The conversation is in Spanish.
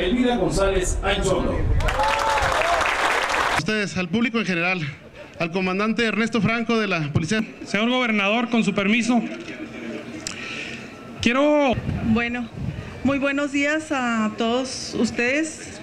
Elvira González Anchondo. Ustedes, al público en general, al comandante Ernesto Franco de la Policía. Señor gobernador, con su permiso, quiero... Bueno, muy buenos días a todos ustedes.